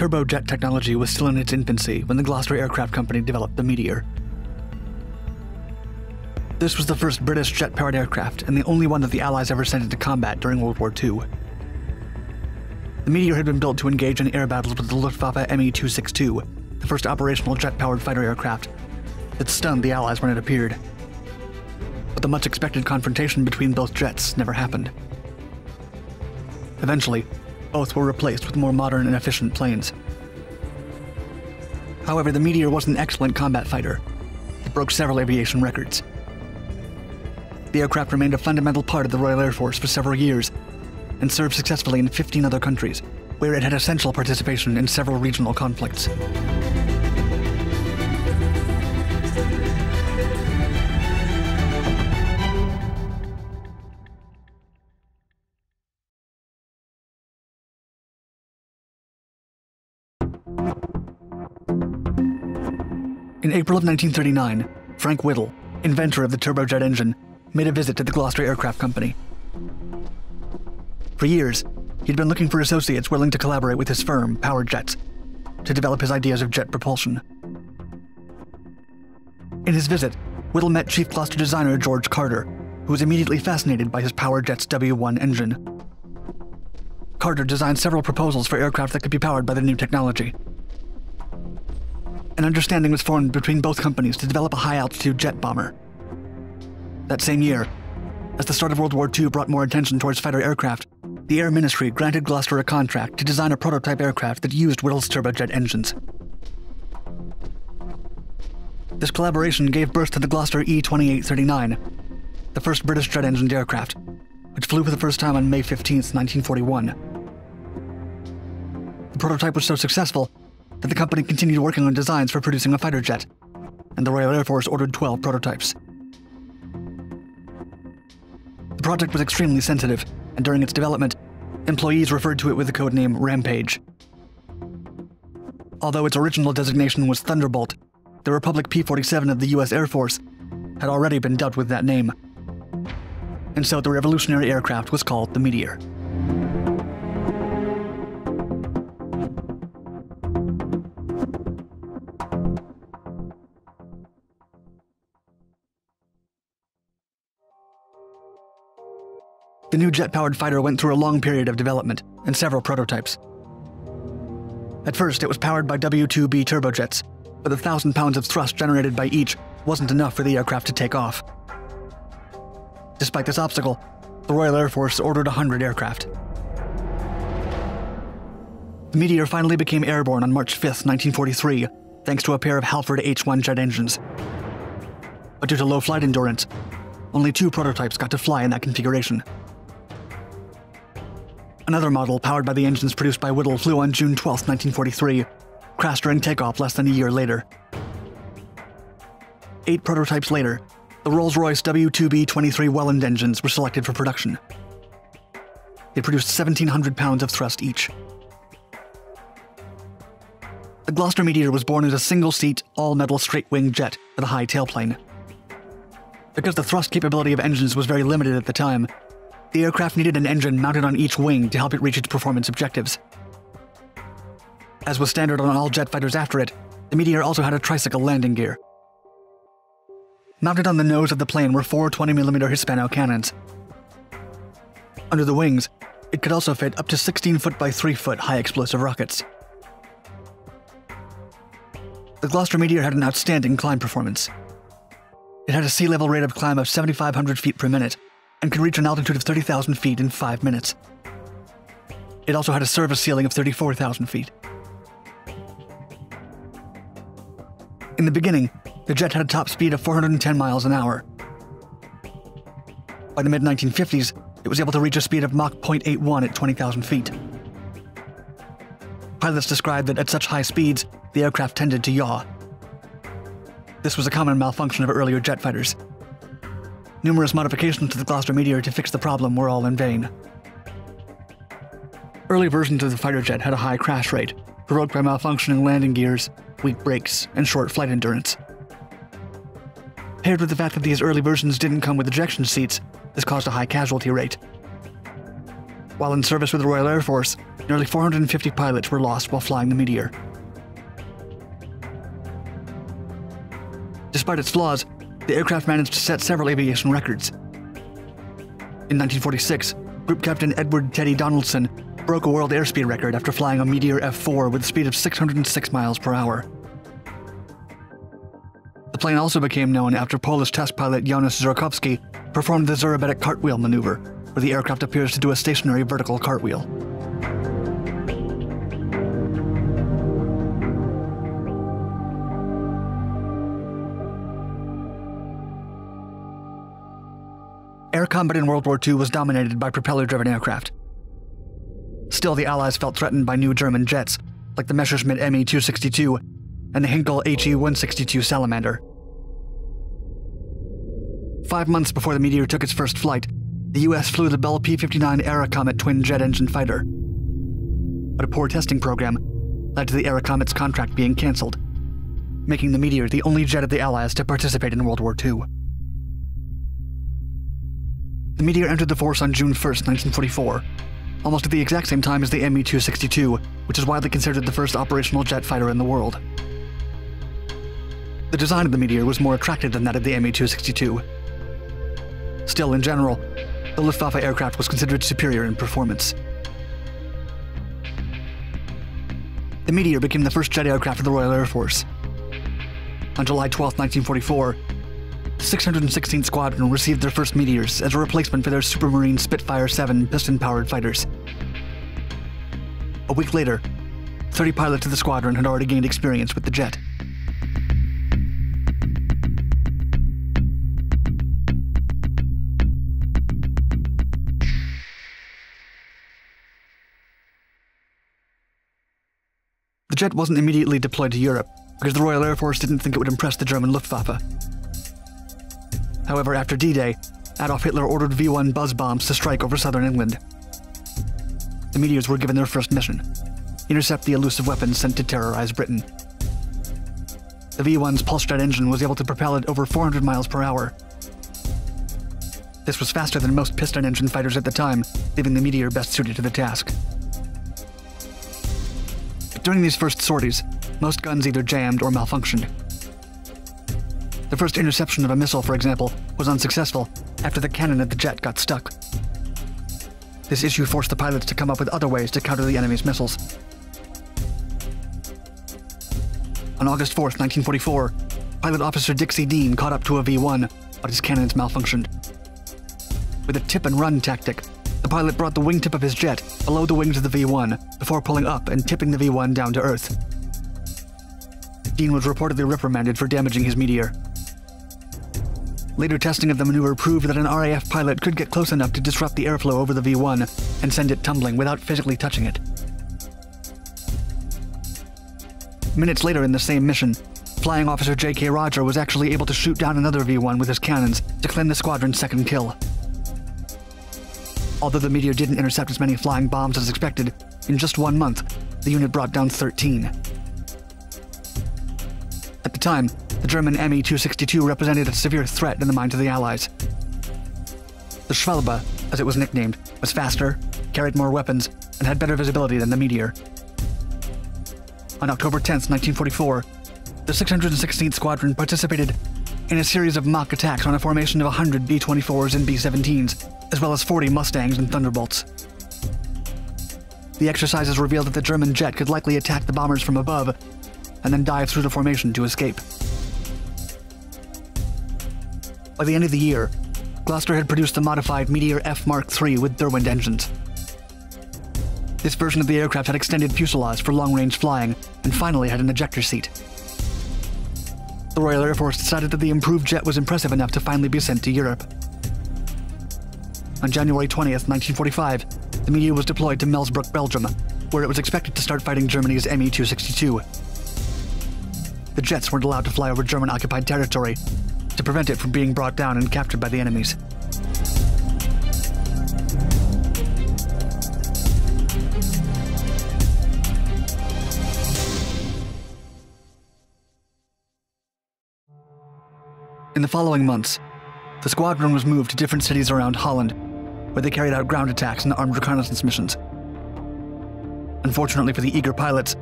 turbojet technology was still in its infancy when the Gloster Aircraft Company developed the Meteor. This was the first British jet powered aircraft and the only one that the Allies ever sent into combat during World War II. The Meteor had been built to engage in air battles with the Luftwaffe Me 262, the first operational jet powered fighter aircraft that stunned the Allies when it appeared. But the much expected confrontation between both jets never happened. Eventually, both were replaced with more modern and efficient planes. However, the Meteor was an excellent combat fighter. It broke several aviation records. The aircraft remained a fundamental part of the Royal Air Force for several years and served successfully in 15 other countries, where it had essential participation in several regional conflicts. April of 1939, Frank Whittle, inventor of the turbojet engine, made a visit to the Gloster Aircraft Company. For years, he'd been looking for associates willing to collaborate with his firm, Power Jets, to develop his ideas of jet propulsion. In his visit, Whittle met Chief Gloster designer George Carter, who was immediately fascinated by his Power Jet's W1 engine. Carter designed several proposals for aircraft that could be powered by the new technology. An understanding was formed between both companies to develop a high altitude jet bomber. That same year, as the start of World War II brought more attention towards fighter aircraft, the Air Ministry granted Gloster a contract to design a prototype aircraft that used Whittle's turbojet engines. This collaboration gave birth to the Gloster E-2839, the first British jet-engined aircraft, which flew for the first time on May 15, 1941. The prototype was so successful that the company continued working on designs for producing a fighter jet, and the Royal Air Force ordered 12 prototypes. The project was extremely sensitive, and during its development, employees referred to it with the code name Rampage. Although its original designation was Thunderbolt, the Republic P 47 of the US Air Force had already been dubbed with that name. And so the revolutionary aircraft was called the Meteor. New jet powered fighter went through a long period of development and several prototypes. At first, it was powered by W 2B turbojets, but the thousand pounds of thrust generated by each wasn't enough for the aircraft to take off. Despite this obstacle, the Royal Air Force ordered 100 aircraft. The Meteor finally became airborne on March 5, 1943, thanks to a pair of Halford H 1 jet engines. But due to low flight endurance, only two prototypes got to fly in that configuration. Another model, powered by the engines produced by Whittle, flew on June 12, 1943, crashed during takeoff less than a year later. Eight prototypes later, the Rolls Royce W2B 23 Welland engines were selected for production. They produced 1,700 pounds of thrust each. The Gloster Meteor was born as a single seat, all metal straight wing jet with a high tailplane. Because the thrust capability of engines was very limited at the time, the aircraft needed an engine mounted on each wing to help it reach its performance objectives. As was standard on all jet fighters after it, the Meteor also had a tricycle landing gear. Mounted on the nose of the plane were four 20mm Hispano cannons. Under the wings, it could also fit up to 16 foot by 3 foot high explosive rockets. The Gloster Meteor had an outstanding climb performance. It had a sea level rate of climb of 7,500 feet per minute and could reach an altitude of 30,000 feet in five minutes. It also had a service ceiling of 34,000 feet. In the beginning, the jet had a top speed of 410 miles an hour. By the mid 1950s, it was able to reach a speed of Mach 0.81 at 20,000 feet. Pilots described that at such high speeds, the aircraft tended to yaw. This was a common malfunction of earlier jet fighters. Numerous modifications to the Gloster Meteor to fix the problem were all in vain. Early versions of the fighter jet had a high crash rate, provoked by malfunctioning landing gears, weak brakes, and short flight endurance. Paired with the fact that these early versions didn't come with ejection seats, this caused a high casualty rate. While in service with the Royal Air Force, nearly 450 pilots were lost while flying the Meteor. Despite its flaws, the aircraft managed to set several aviation records. In 1946, Group Captain Edward Teddy Donaldson broke a world airspeed record after flying a Meteor F4 with a speed of 606 miles per hour. The plane also became known after Polish test pilot Janusz Żurakowski performed the Zurabatic cartwheel maneuver, where the aircraft appears to do a stationary vertical cartwheel. Combat in World War II was dominated by propeller driven aircraft. Still, the Allies felt threatened by new German jets, like the Messerschmitt Me 262 and the Heinkel HE 162 Salamander. Five months before the Meteor took its first flight, the US flew the Bell P 59 Airacomet twin jet engine fighter. But a poor testing program led to the Airacomet's contract being cancelled, making the Meteor the only jet of the Allies to participate in World War II. The Meteor entered the force on June 1, 1944, almost at the exact same time as the Me 262, which is widely considered the first operational jet fighter in the world. The design of the Meteor was more attractive than that of the Me 262. Still, in general, the Luftwaffe aircraft was considered superior in performance. The Meteor became the first jet aircraft of the Royal Air Force. On July 12, 1944, 616th Squadron received their first Meteors as a replacement for their Supermarine Spitfire 7 piston powered fighters. A week later, 30 pilots of the squadron had already gained experience with the jet. The jet wasn't immediately deployed to Europe because the Royal Air Force didn't think it would impress the German Luftwaffe. However, after D Day, Adolf Hitler ordered V 1 buzz bombs to strike over southern England. The Meteors were given their first mission intercept the elusive weapons sent to terrorize Britain. The V 1's pulse jet engine was able to propel it over 400 miles per hour. This was faster than most piston engine fighters at the time, leaving the Meteor best suited to the task. During these first sorties, most guns either jammed or malfunctioned. The first interception of a missile, for example, was unsuccessful after the cannon at the jet got stuck. This issue forced the pilots to come up with other ways to counter the enemy's missiles. On August 4, 1944, pilot officer Dixie Dean caught up to a V 1, but his cannons malfunctioned. With a tip and run tactic, the pilot brought the wingtip of his jet below the wings of the V 1 before pulling up and tipping the V 1 down to Earth. Dean was reportedly reprimanded for damaging his meteor. Later testing of the maneuver proved that an RAF pilot could get close enough to disrupt the airflow over the V 1 and send it tumbling without physically touching it. Minutes later in the same mission, Flying Officer J.K. Roger was actually able to shoot down another V 1 with his cannons to claim the squadron's second kill. Although the Meteor didn't intercept as many flying bombs as expected, in just one month, the unit brought down 13. At the time, the German Me 262 represented a severe threat in the minds of the Allies. The Schwalbe, as it was nicknamed, was faster, carried more weapons, and had better visibility than the Meteor. On October 10, 1944, the 616th Squadron participated in a series of mock attacks on a formation of 100 B 24s and B 17s, as well as 40 Mustangs and Thunderbolts. The exercises revealed that the German jet could likely attack the bombers from above and then dive through the formation to escape. By the end of the year, Gloster had produced the modified Meteor F Mark III with Derwent engines. This version of the aircraft had extended fuselage for long range flying and finally had an ejector seat. The Royal Air Force decided that the improved jet was impressive enough to finally be sent to Europe. On January 20th, 1945, the Meteor was deployed to Melsbroek, Belgium, where it was expected to start fighting Germany's Me 262. The jets weren't allowed to fly over German occupied territory, to prevent it from being brought down and captured by the enemies. In the following months, the squadron was moved to different cities around Holland, where they carried out ground attacks and armed reconnaissance missions. Unfortunately for the eager pilots,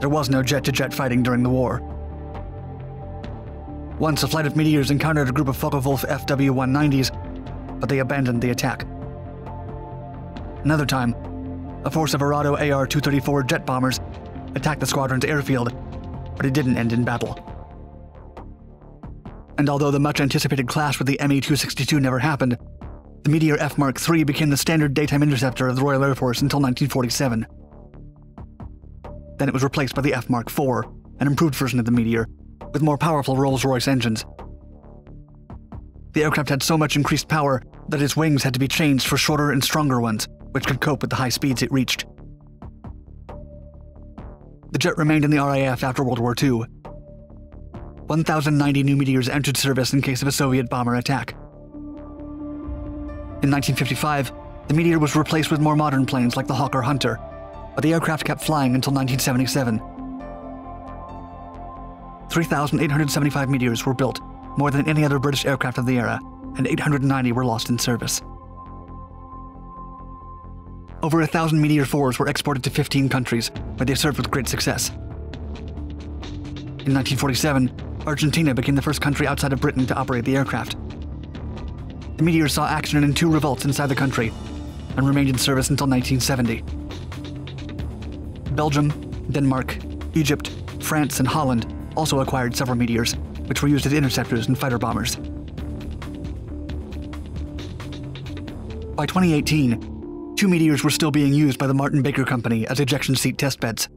there was no jet to jet fighting during the war. Once a flight of meteors encountered a group of Focke-Wulf FW 190s, but they abandoned the attack. Another time, a force of Arado AR 234 jet bombers attacked the squadron's airfield, but it didn't end in battle. And although the much anticipated clash with the ME 262 never happened, the Meteor F Mark III became the standard daytime interceptor of the Royal Air Force until 1947. Then it was replaced by the F Mark IV, an improved version of the Meteor, with more powerful Rolls Royce engines. The aircraft had so much increased power that its wings had to be changed for shorter and stronger ones, which could cope with the high speeds it reached. The jet remained in the RAF after World War II. 1,090 new Meteors entered service in case of a Soviet bomber attack. In 1955, the Meteor was replaced with more modern planes like the Hawker Hunter, but the aircraft kept flying until 1977. 3,875 Meteors were built, more than any other British aircraft of the era, and 890 were lost in service. Over a thousand Meteor 4s were exported to 15 countries, where they served with great success. In 1947, Argentina became the first country outside of Britain to operate the aircraft. The Meteor saw action in two revolts inside the country and remained in service until 1970. Belgium, Denmark, Egypt, France, and Holland also acquired several Meteors, which were used as interceptors and fighter bombers. By 2018, two Meteors were still being used by the Martin Baker Company as ejection seat testbeds.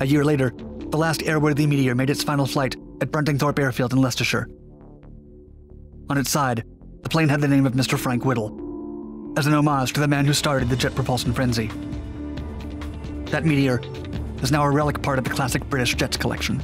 A year later, the last airworthy Meteor made its final flight at Bruntingthorpe Airfield in Leicestershire. On its side, the plane had the name of Mr. Frank Whittle, as an homage to the man who started the jet propulsion frenzy. That Meteor is now a relic part of the classic British Jets collection.